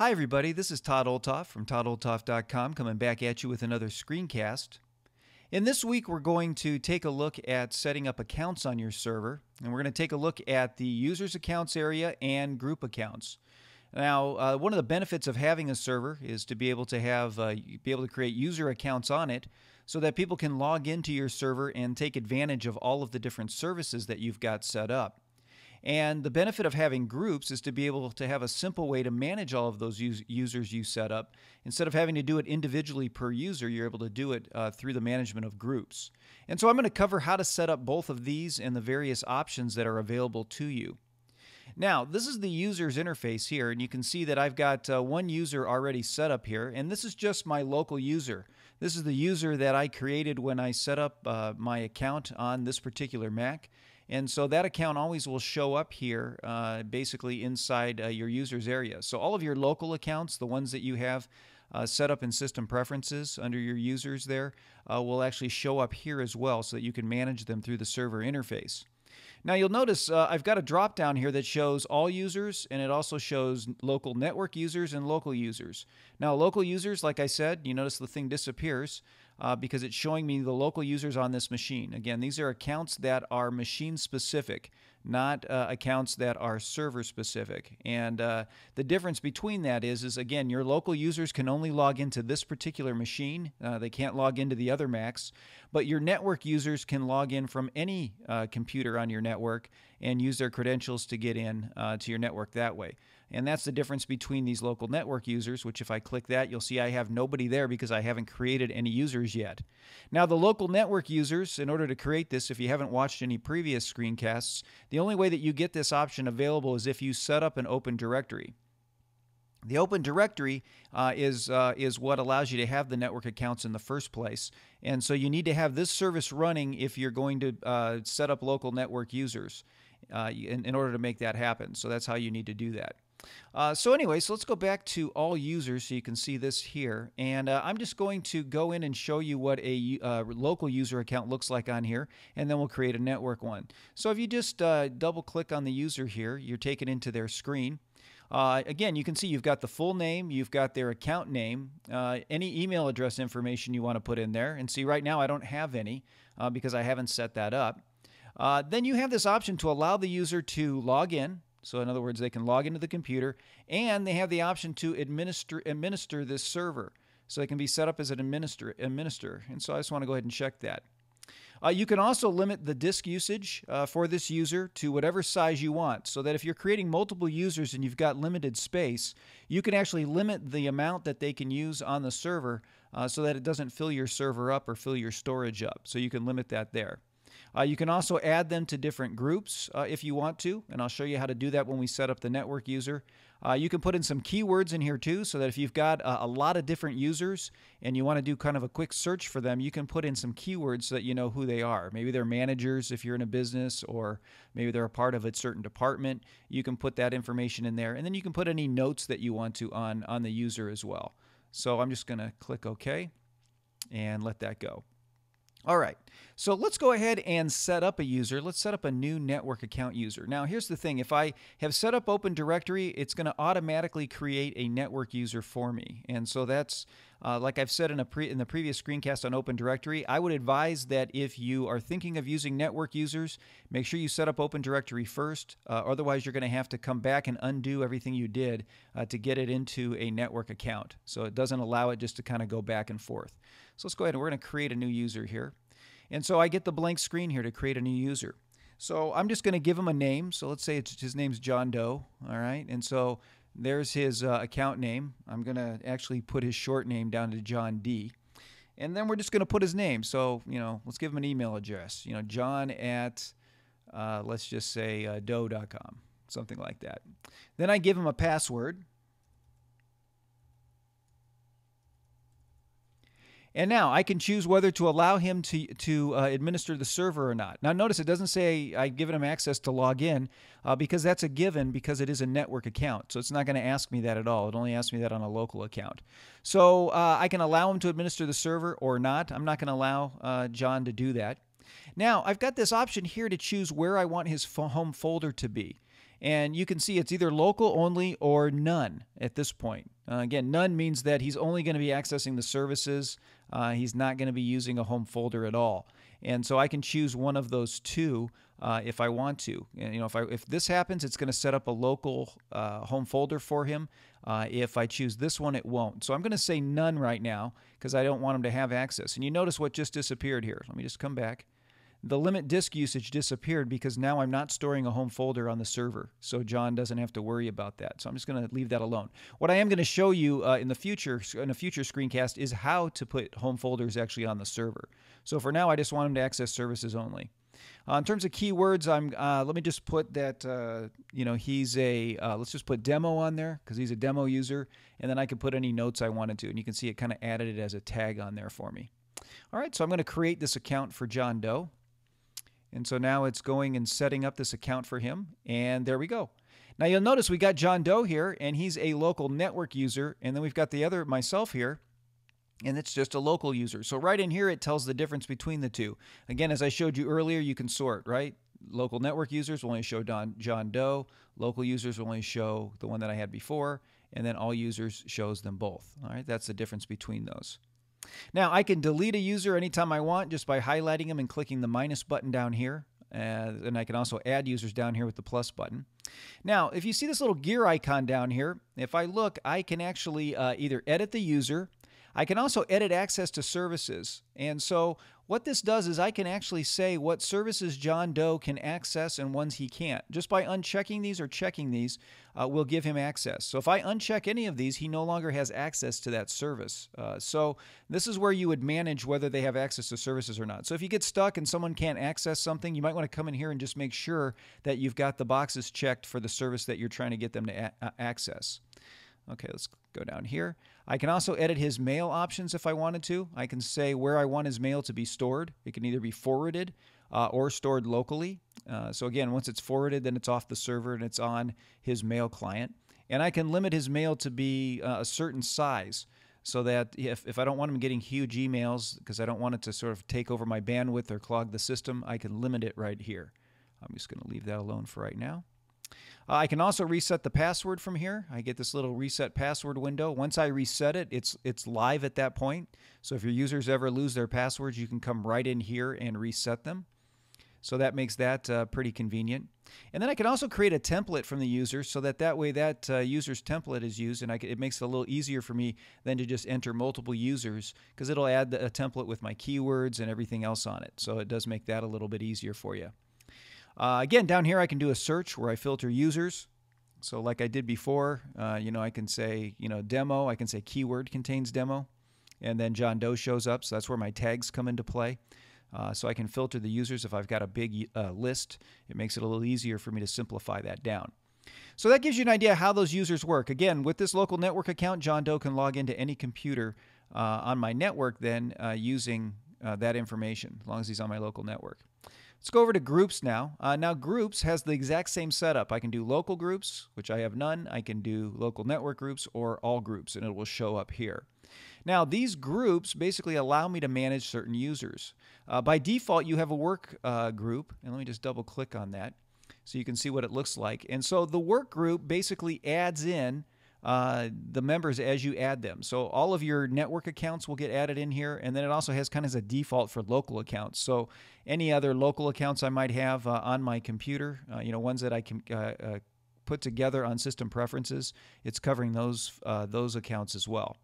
Hi, everybody. This is Todd Olthoff from ToddOlthoff.com coming back at you with another screencast. In this week, we're going to take a look at setting up accounts on your server, and we're going to take a look at the users accounts area and group accounts. Now, uh, one of the benefits of having a server is to be able to have uh, be able to create user accounts on it, so that people can log into your server and take advantage of all of the different services that you've got set up. And the benefit of having groups is to be able to have a simple way to manage all of those us- users you set up. Instead of having to do it individually per user, you're able to do it uh, through the management of groups. And so I'm going to cover how to set up both of these and the various options that are available to you. Now, this is the user's interface here, and you can see that I've got uh, one user already set up here, and this is just my local user. This is the user that I created when I set up uh, my account on this particular Mac. And so that account always will show up here uh, basically inside uh, your user's area. So all of your local accounts, the ones that you have uh, set up in system preferences under your users there, uh, will actually show up here as well so that you can manage them through the server interface. Now you'll notice uh, I've got a drop down here that shows all users and it also shows local network users and local users. Now local users, like I said, you notice the thing disappears uh, because it's showing me the local users on this machine. Again, these are accounts that are machine specific, not uh, accounts that are server specific. And uh, the difference between that is, is again, your local users can only log into this particular machine. Uh, they can't log into the other Macs, but your network users can log in from any uh, computer on your network and use their credentials to get in uh, to your network that way. And that's the difference between these local network users, which if I click that, you'll see I have nobody there because I haven't created any users yet. Now, the local network users, in order to create this, if you haven't watched any previous screencasts, the only way that you get this option available is if you set up an open directory. The Open Directory uh, is uh, is what allows you to have the network accounts in the first place, and so you need to have this service running if you're going to uh, set up local network users uh, in, in order to make that happen. So that's how you need to do that. Uh, so anyway, so let's go back to all users so you can see this here. And uh, I'm just going to go in and show you what a uh, local user account looks like on here, and then we'll create a network one. So if you just uh, double click on the user here, you're taken into their screen. Uh, again, you can see you've got the full name, you've got their account name, uh, any email address information you want to put in there. And see, right now I don't have any because I haven't set that up. then you have this option to allow the user to log in. So in other words, they can log into the computer and they have the option to administer administer this server. So it can be set up as an administer administer. And so I just want to go ahead and check that. Uh, you can also limit the disk usage uh, for this user to whatever size you want, so that if you're creating multiple users and you've got limited space, you can actually limit the amount that they can use on the server uh, so that it doesn't fill your server up or fill your storage up. So you can limit that there. Uh, you can also add them to different groups uh, if you want to, and I'll show you how to do that when we set up the network user. Uh, you can put in some keywords in here too, so that if you've got a, a lot of different users and you want to do kind of a quick search for them, you can put in some keywords so that you know who they are. Maybe they're managers if you're in a business, or maybe they're a part of a certain department. You can put that information in there, and then you can put any notes that you want to on, on the user as well. So I'm just going to click OK and let that go. All right, so let's go ahead and set up a user. Let's set up a new network account user. Now, here's the thing. If I have set up Open Directory, it's going to automatically create a network user for me. And so that's, uh, like I've said in, a pre in the previous screencast on Open Directory, I would advise that if you are thinking of using network users, make sure you set up Open Directory first. Uh, otherwise, you're going to have to come back and undo everything you did uh, to get it into a network account. So it doesn't allow it just to kind of go back and forth. So let's go ahead and we're going to create a new user here. And so I get the blank screen here to create a new user. So I'm just going to give him a name. So let's say his name's John Doe. All right. And so there's his uh, account name. I'm going to actually put his short name down to John D. And then we're just going to put his name. So, you know, let's give him an email address. You know, john at, uh, let's just say, uh, doe.com, something like that. Then I give him a password. And now I can choose whether to allow him to, to uh, administer the server or not. Now, notice it doesn't say I've given him access to log in uh, because that's a given because it is a network account. So it's not going to ask me that at all. It only asks me that on a local account. So uh, I can allow him to administer the server or not. I'm not going to allow uh, John to do that. Now, I've got this option here to choose where I want his home folder to be. And you can see it's either local only or none at this point. Uh, again, none means that he's only going to be accessing the services. Uh, he's not going to be using a home folder at all. And so I can choose one of those two uh, if I want to. And, you know, if I if this happens, it's going to set up a local uh, home folder for him. Uh, if I choose this one, it won't. So I'm going to say none right now because I don't want him to have access. And you notice what just disappeared here. Let me just come back the limit disk usage disappeared because now I'm not storing a home folder on the server. So John doesn't have to worry about that. So I'm just going to leave that alone. What I am going to show you uh, in the future, in a future screencast, is how to put home folders actually on the server. So for now, I just want him to access services only. Uh, in terms of keywords, I'm uh, let me just put that uh, you know he's a uh, let's just put demo on there because he's a demo user, and then I can put any notes I wanted to, and you can see it kind of added it as a tag on there for me. All right, so I'm going to create this account for John Doe. And so now it's going and setting up this account for him. And there we go. Now you'll notice we got John Doe here, and he's a local network user. And then we've got the other, myself here, and it's just a local user. So right in here, it tells the difference between the two. Again, as I showed you earlier, you can sort, right? Local network users will only show Don, John Doe. Local users will only show the one that I had before. And then all users shows them both. All right, that's the difference between those. Now I can delete a user anytime I want just by highlighting them and clicking the minus button down here. Uh, and I can also add users down here with the plus button. Now, if you see this little gear icon down here, if I look, I can actually uh, either edit the user, I can also edit access to services. And so what this does is I can actually say what services John Doe can access and ones he can't. Just by unchecking these or checking these, uh, will give him access. So if I uncheck any of these, he no longer has access to that service. Uh, so this is where you would manage whether they have access to services or not. So if you get stuck and someone can't access something, you might want to come in here and just make sure that you've got the boxes checked for the service that you're trying to get them to access. Okay, let's go down here. I can also edit his mail options if I wanted to. I can say where I want his mail to be stored. It can either be forwarded uh, or stored locally. Uh, so again, once it's forwarded, then it's off the server and it's on his mail client. And I can limit his mail to be uh, a certain size so that if, if I don't want him getting huge emails because I don't want it to sort of take over my bandwidth or clog the system, I can limit it right here. I'm just going to leave that alone for right now. Uh, I can also reset the password from here. I get this little reset password window. Once I reset it, it's it's live at that point. So if your users ever lose their passwords, you can come right in here and reset them. So that makes that uh, pretty convenient. And then I can also create a template from the user so that that way that uh, user's template is used and can, it makes it a little easier for me than to just enter multiple users because it'll add a template with my keywords and everything else on it. So it does make that a little bit easier for you. Uh, again, down here I can do a search where I filter users. So like I did before, uh, you know, I can say, you know, demo, I can say keyword contains demo, and then John Doe shows up. So that's where my tags come into play. Uh, so I can filter the users if I've got a big uh, list. It makes it a little easier for me to simplify that down. So that gives you an idea how those users work. Again, with this local network account, John Doe can log into any computer uh, on my network then uh, using that information, as long as he's on my local network. Let's go over to groups now. Uh, now groups has the exact same setup. I can do local groups, which I have none. I can do local network groups or all groups, and it will show up here. Now, these groups basically allow me to manage certain users. Uh, by default, you have a work uh, group, and let me just double click on that so you can see what it looks like. And so the work group basically adds in uh, the members as you add them. So all of your network accounts will get added in here, and then it also has kind of as a default for local accounts. So any other local accounts I might have uh, on my computer, uh, you know, ones that I can uh, uh, put together on system preferences, it's covering those uh, those accounts as well.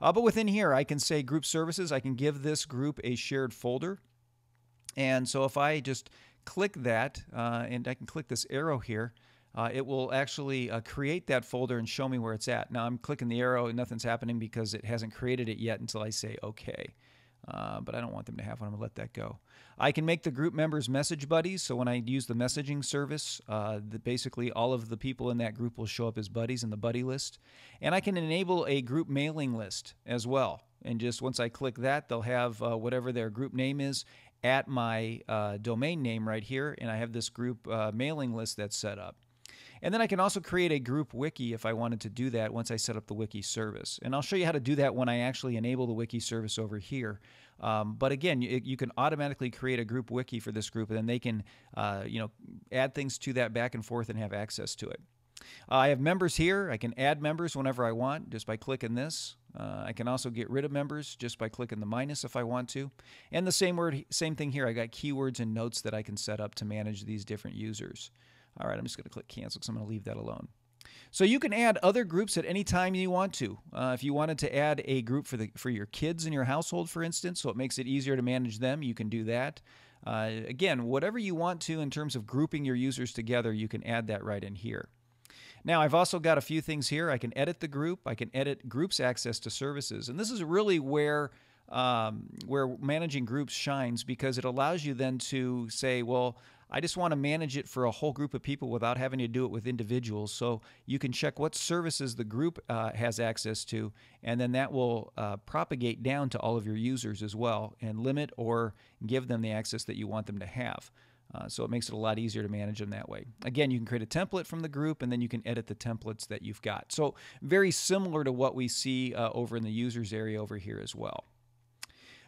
but within here, I can say group services. I can give this group a shared folder, and so if I just click that, and I can click this arrow here uh, it will actually uh, create that folder and show me where it's at. Now I'm clicking the arrow and nothing's happening because it hasn't created it yet until I say OK. Uh, but I don't want them to have one. I'm going to let that go. I can make the group members message buddies. So when I use the messaging service, uh, the, basically all of the people in that group will show up as buddies in the buddy list. And I can enable a group mailing list as well. And just once I click that, they'll have uh, whatever their group name is at my uh, domain name right here. And I have this group uh, mailing list that's set up. And then I can also create a group wiki if I wanted to do that once I set up the wiki service. And I'll show you how to do that when I actually enable the wiki service over here. Um, but again, you, you, can automatically create a group wiki for this group, and then they can, uh, you know, add things to that back and forth and have access to it. Uh, I have members here. I can add members whenever I want just by clicking this. Uh, I can also get rid of members just by clicking the minus if I want to. And the same word, same thing here. I got keywords and notes that I can set up to manage these different users. All right, I'm just going to click cancel because I'm going to leave that alone. So you can add other groups at any time you want to. Uh, if you wanted to add a group for the for your kids in your household, for instance, so it makes it easier to manage them, you can do that. Uh, again, whatever you want to in terms of grouping your users together, you can add that right in here. Now, I've also got a few things here. I can edit the group. I can edit groups access to services. And this is really where um, where managing groups shines because it allows you then to say, well, I just want to manage it for a whole group of people without having to do it with individuals. So you can check what services the group uh, has access to, and then that will uh, propagate down to all of your users as well and limit or give them the access that you want them to have. Uh, so it makes it a lot easier to manage them that way. Again, you can create a template from the group and then you can edit the templates that you've got. So very similar to what we see uh, over in the users area over here as well.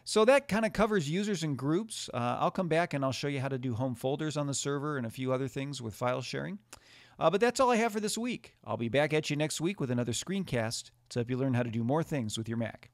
So that kind of covers users and groups. Uh, I'll come back and I'll show you how to do home folders on the server and a few other things with file sharing. Uh, but that's all I have for this week. I'll be back at you next week with another screencast to help you learn how to do more things with your Mac.